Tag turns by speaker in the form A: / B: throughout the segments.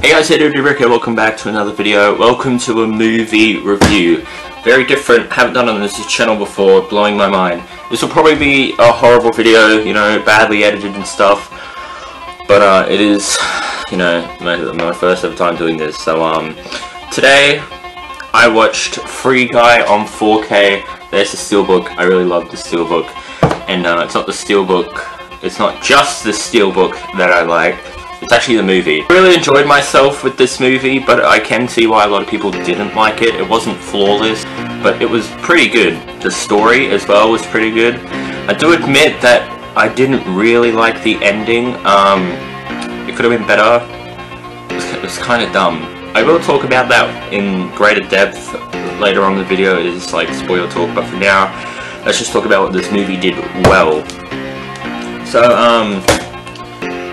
A: Hey guys, it's Rick here, welcome back to another video. Welcome to a movie review. Very different, haven't done on this channel before, blowing my mind. This will probably be a horrible video, you know, badly edited and stuff. But uh, it is, you know, my, my first ever time doing this. So um, today I watched Free Guy on 4K. There's the Steelbook, I really love the Steelbook. And uh, it's not the Steelbook, it's not just the Steelbook that I like. It's actually the movie. I really enjoyed myself with this movie, but I can see why a lot of people didn't like it. It wasn't flawless, but it was pretty good. The story as well was pretty good. I do admit that I didn't really like the ending. Um, it could have been better. It was, was kind of dumb. I will talk about that in greater depth later on in the video. It is like spoiler talk, but for now, let's just talk about what this movie did well. So, um,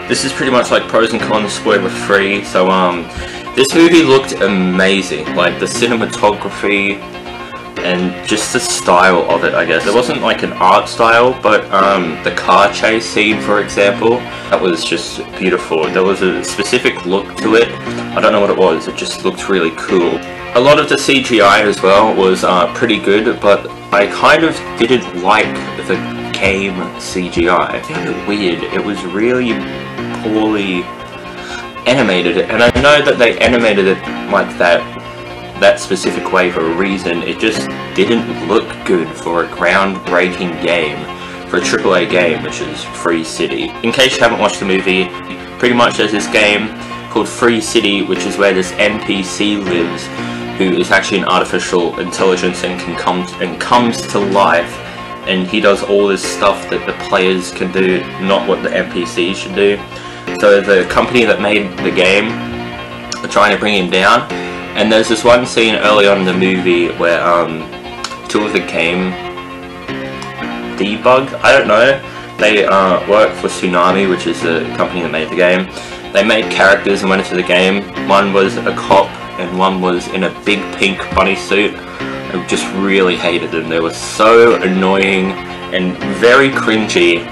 A: this is pretty much like pros and cons spoiler free. So um, this movie looked amazing. Like the cinematography and just the style of it, I guess. It wasn't like an art style, but um, the car chase scene, for example, that was just beautiful. There was a specific look to it. I don't know what it was. It just looked really cool. A lot of the CGI as well was uh, pretty good, but I kind of didn't like the game CGI. It weird. It was really poorly animated and I know that they animated it like that that specific way for a reason. It just didn't look good for a groundbreaking game, for a AAA game, which is Free City. In case you haven't watched the movie, pretty much there's this game called Free City, which is where this NPC lives, who is actually an artificial intelligence and can come and comes to life and he does all this stuff that the players can do, not what the NPCs should do. So the company that made the game are trying to bring him down. And there's this one scene early on in the movie where um, two of the game debug, I don't know, they uh, work for Soonami, which is the company that made the game. They made characters and went into the game. One was a cop and one was in a big pink bunny suit. Just really hated them. They were so annoying and very cringy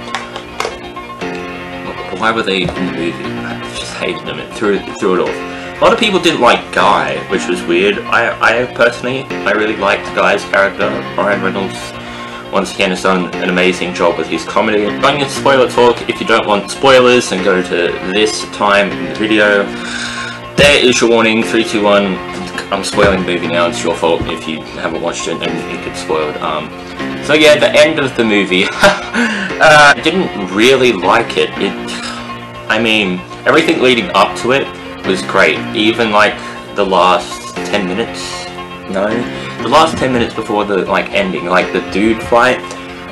A: why were they in the movie? I just hated them and threw, threw it off. A lot of people didn't like Guy, which was weird. I, I personally, I really liked Guy's character. Ryan Reynolds, once again, has done an amazing job with his comedy. Going into spoiler talk, if you don't want spoilers, and go to this time in the video. There is your warning, 3, 2, 1. I'm spoiling the movie now, it's your fault if you haven't watched it and it gets spoiled. Um, so yeah, the end of the movie, uh, I didn't really like it. It I mean, everything leading up to it was great. Even like the last 10 minutes, no, the last 10 minutes before the like ending, like the dude fight,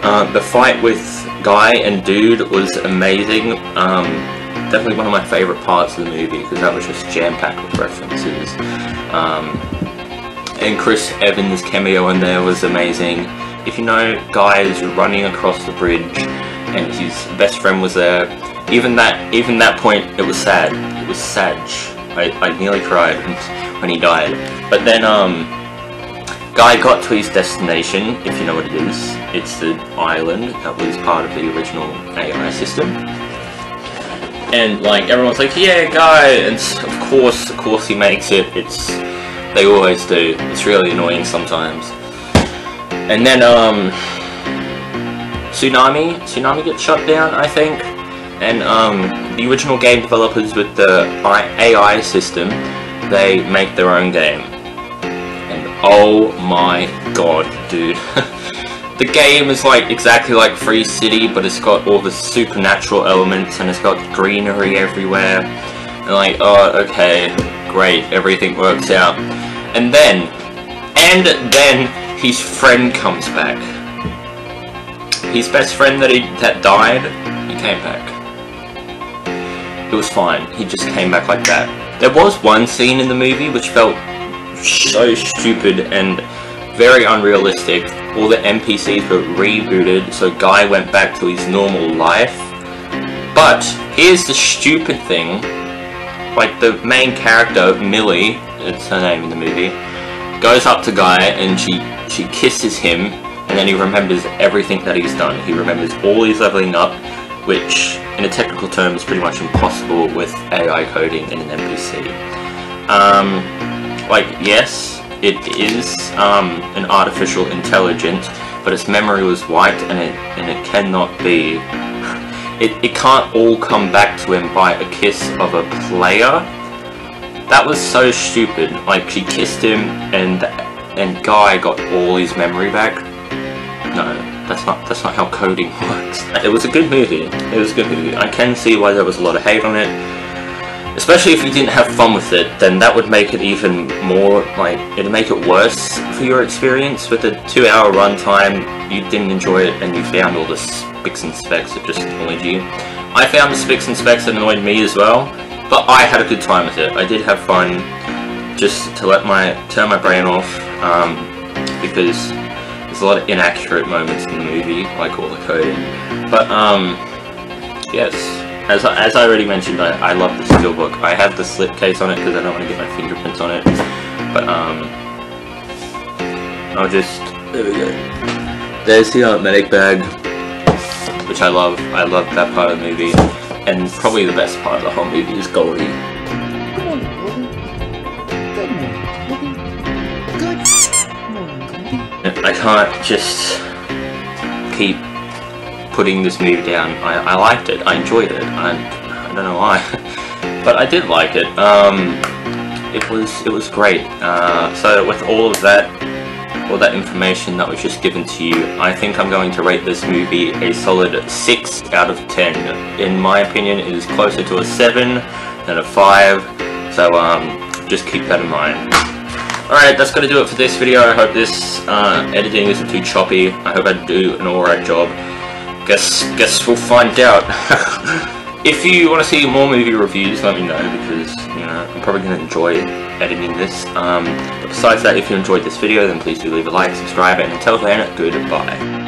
A: uh, the fight with Guy and Dude was amazing. Um, definitely one of my favorite parts of the movie because that was just jam-packed with references. Um, and Chris Evans' cameo in there was amazing. If you know, Guy is running across the bridge and his best friend was there even that, even that point, it was sad. It was sad. I, I nearly cried when he died. But then, um, Guy got to his destination, if you know what it is. It's the island that was part of the original AI system. And, like, everyone's like, yeah, Guy, and of course, of course he makes it. It's, they always do. It's really annoying sometimes. And then, um, Soonami, Soonami gets shut down, I think and um, the original game developers with the AI system, they make their own game. And oh my god, dude. the game is like exactly like Free City, but it's got all the supernatural elements and it's got greenery everywhere. And like, oh, okay, great, everything works out. And then, and then his friend comes back. His best friend that he that died, he came back. It was fine. He just came back like that. There was one scene in the movie which felt so stupid and very unrealistic. All the NPCs were rebooted, so Guy went back to his normal life. But, here's the stupid thing. Like, the main character, Millie, it's her name in the movie, goes up to Guy and she, she kisses him, and then he remembers everything that he's done. He remembers all his leveling up, which, in a technical term is pretty much impossible with AI coding in an NPC. Um, like, yes, it is um, an artificial intelligence, but its memory was wiped and it, and it cannot be... It, it can't all come back to him by a kiss of a player. That was so stupid. Like, she kissed him and and Guy got all his memory back. No, that's not that's not how coding works. It was a good movie. It was a good movie. I can see why there was a lot of hate on it. Especially if you didn't have fun with it, then that would make it even more, like, it'd make it worse for your experience. With a two hour runtime, you didn't enjoy it and you found all the spicks and specks that just annoyed you. I found the spicks and specks that annoyed me as well, but I had a good time with it. I did have fun just to let my, turn my brain off, um, because there's a lot of inaccurate moments in the movie, like all the coding. But, um, yes, as, as I already mentioned, I, I love the steelbook. I have the slipcase on it because I don't want to get my fingerprints on it. But, um, I'll just, there we go. There's the medic bag, which I love. I love that part of the movie. And probably the best part of the whole movie is Goldie. I can't just keep putting this movie down. I, I liked it. I enjoyed it. I, I don't know why, but I did like it. Um, it was it was great. Uh, so with all of that, all that information that was just given to you, I think I'm going to rate this movie a solid six out of ten. In my opinion, it is closer to a seven than a five. So um, just keep that in mind. Alright, that's going to do it for this video. I hope this uh, editing isn't too choppy. I hope I do an alright job. Guess guess we'll find out. if you want to see more movie reviews, let me know because you know I'm probably going to enjoy editing this. Um, but besides that, if you enjoyed this video, then please do leave a like, subscribe, and until then, goodbye.